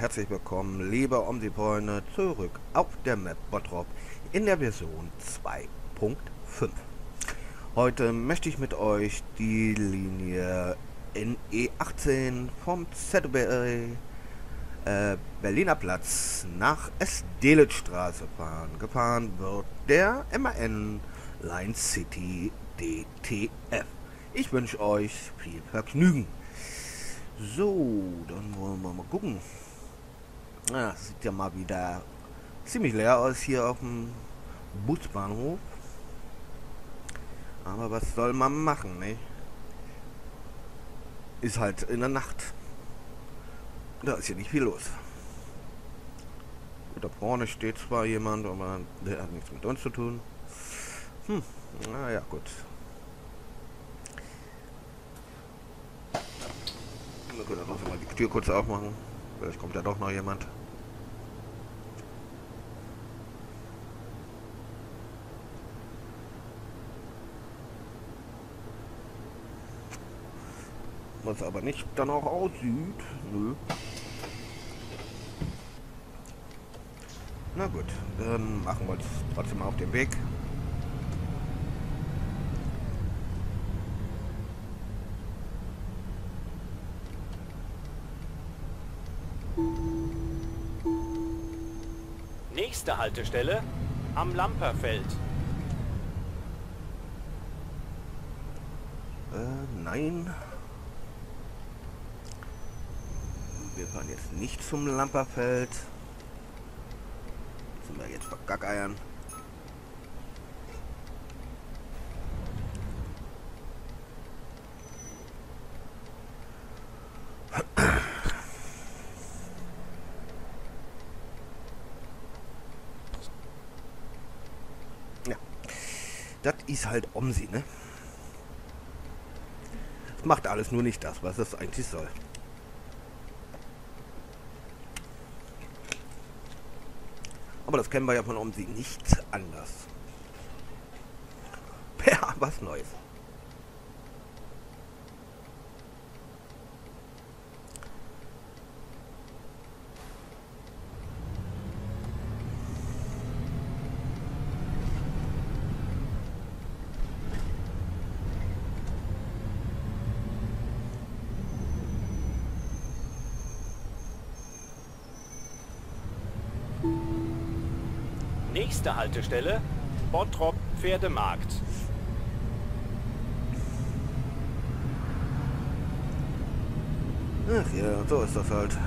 Herzlich willkommen, liebe Omnifreunde, zurück auf der Map Bottrop in der Version 2.5. Heute möchte ich mit euch die Linie NE18 vom ZBR äh, Berliner Platz nach Esdelitzstraße fahren. Gefahren wird der MAN Line City DTF. Ich wünsche euch viel Vergnügen. So, dann wollen wir mal gucken. Ja, sieht ja mal wieder ziemlich leer aus hier auf dem Busbahnhof. Aber was soll man machen, ne? Ist halt in der Nacht. Da ist hier nicht viel los. Da vorne steht zwar jemand, aber der hat nichts mit uns zu tun. Hm, naja, gut. Wir können doch mal die Tür kurz aufmachen. Vielleicht kommt ja doch noch jemand. Was aber nicht danach aussieht. Nö. Na gut, dann machen wir uns trotzdem auf den Weg. Nächste Haltestelle am Lamperfeld. Äh, nein. Wir fahren jetzt nicht zum Lamperfeld. Sind wir jetzt vergackeiern. Ja. Das ist halt Omsi, ne? Es macht alles nur nicht das, was es eigentlich soll. Aber das kennen wir ja von Omsi nicht anders. Ja, was Neues. Nächste Haltestelle Bottrop Pferdemarkt. Ach ja, so ist das halt.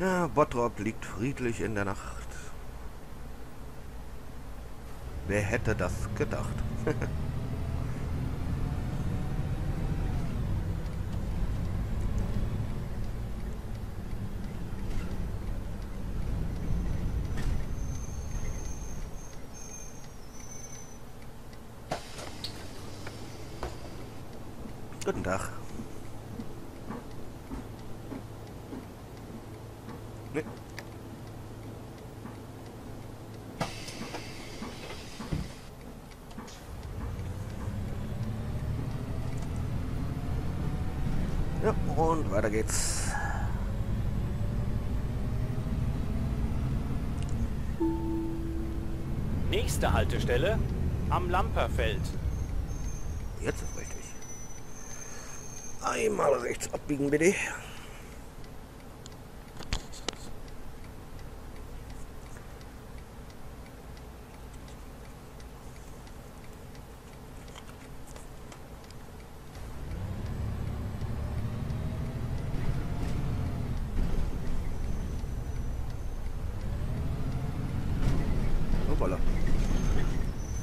Ja, Bottrop liegt friedlich in der Nacht. Wer hätte das gedacht? Guten Tag. Nee. Ja, und weiter geht's. Nächste Haltestelle am Lamperfeld. Jetzt ist richtig. Einmal rechts abbiegen, bitte.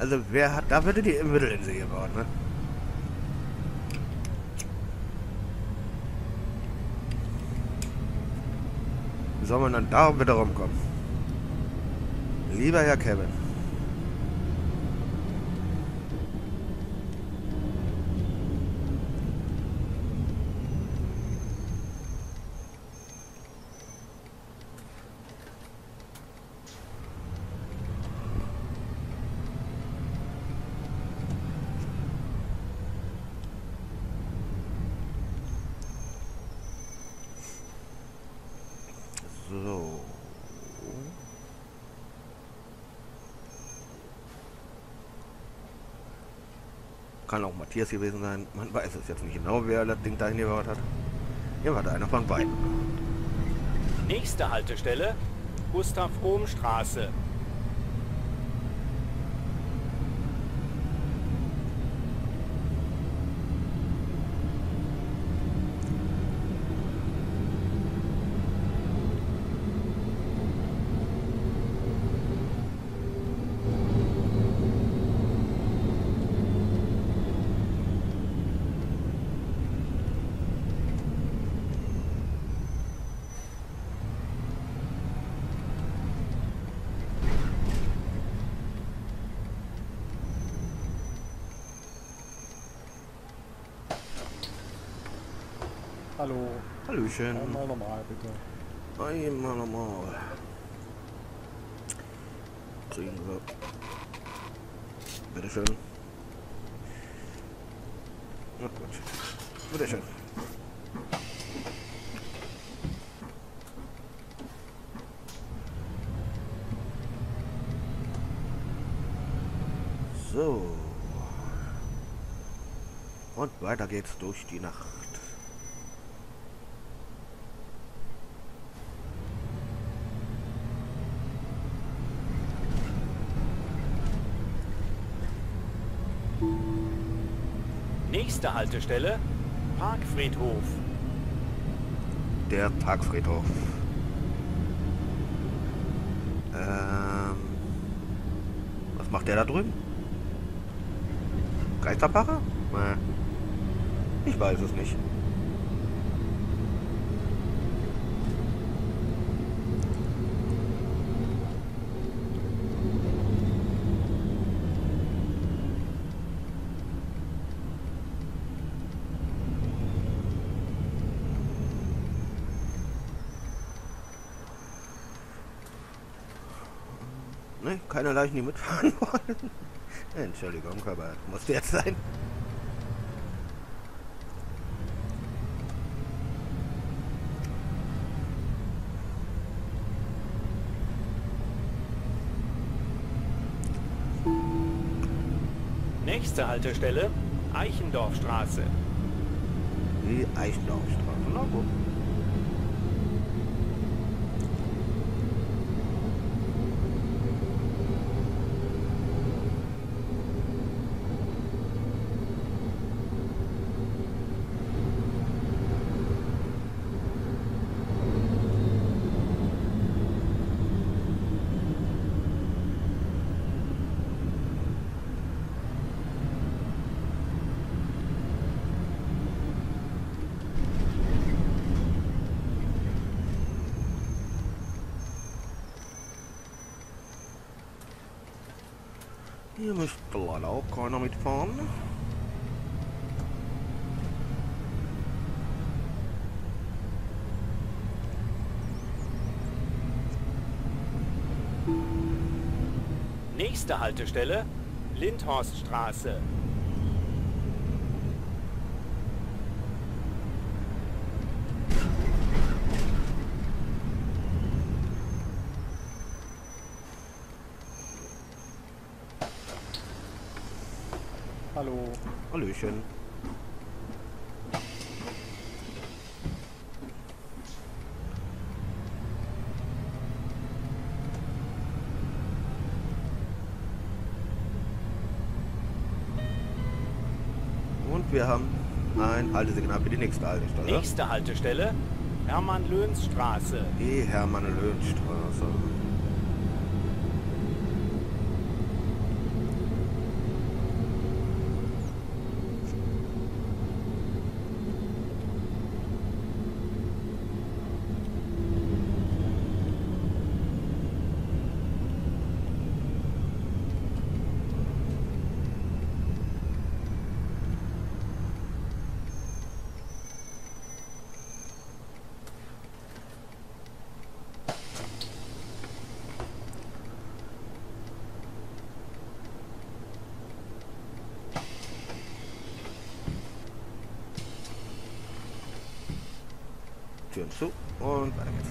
Also wer hat, da würde die Mittelinsel gebaut, ne? Wie soll man dann da wieder rumkommen? Lieber Herr Kevin. So. Kann auch Matthias gewesen sein. Man weiß es jetzt nicht genau, wer das Ding dahin gebaut hat. Hier war da einer von beiden. Nächste Haltestelle, Gustav-Ohm-Straße. Hallo. Hallöchen. Einmal normal, bitte. Einmal nochmal. Kriegen wir. Bitteschön. Na gut. Bitteschön. So. Und weiter geht's durch die Nacht. Haltestelle, Parkfriedhof. Der Parkfriedhof. Ähm, was macht der da drüben? Geisterpaare? Nee. Ich weiß es nicht. Ne, keine Leichen, die mitfahren wollen. Entschuldigung, aber muss jetzt sein. Nächste Haltestelle, Eichendorfstraße. Die Eichendorfstraße. Na gut. Hier möchte leider auch keiner mitfahren. Nächste Haltestelle, Lindhorststraße. Hallo. Hallöchen. Und wir haben ein Haltesignal für die nächste Haltestelle. Nächste Haltestelle, Hermann-Löhns-Straße. Die Hermann-Löhn-Straße. Türen zu und weiter geht's.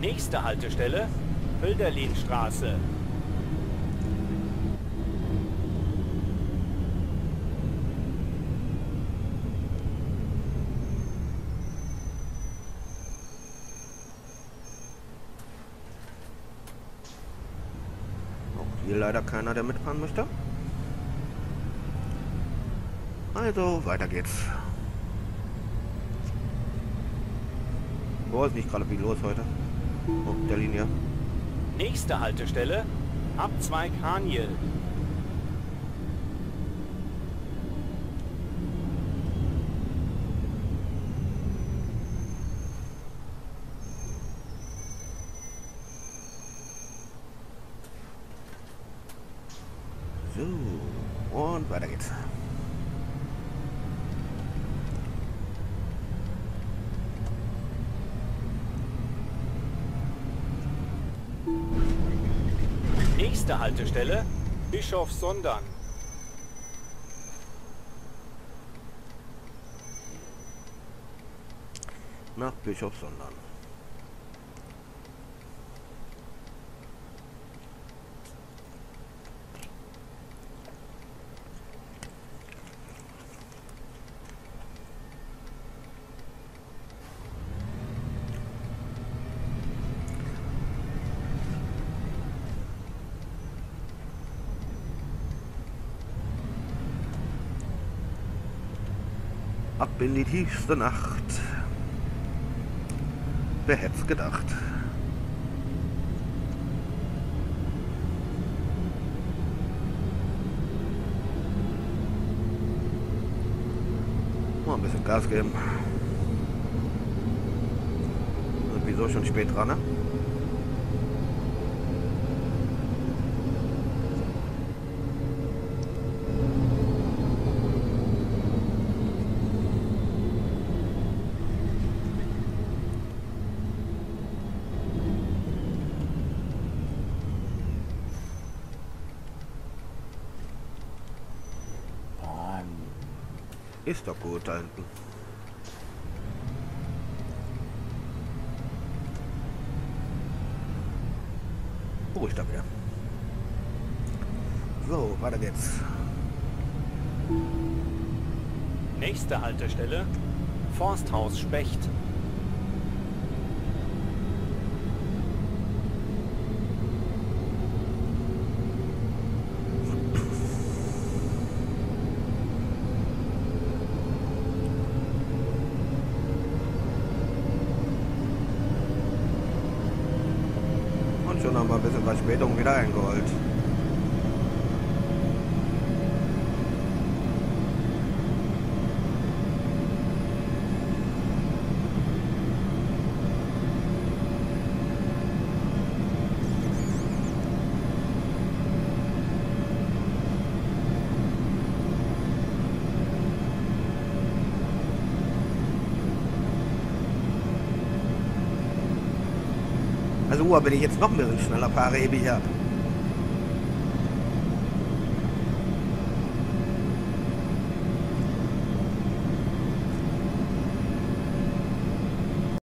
Nächste Haltestelle, Hölderlinstraße. Auch hier leider keiner, der mitfahren möchte. Also, weiter geht's. Boah, ist nicht gerade viel los heute. Auf der Linie. Nächste Haltestelle, Abzweig Haniel. So, und weiter geht's. Nächste Haltestelle, Bischofssondern. Nach Bischofssondern. Ab in die tiefste Nacht. Wer hätt's gedacht? Mal ein bisschen Gas geben. Und wieso schon spät dran, ne? Ist doch gut da hinten. Ruhig da wieder. So, weiter geht's. Nächste Haltestelle, Forsthaus Specht. grabando. Uh, wenn ich jetzt noch ein bisschen schneller hebe ich ab.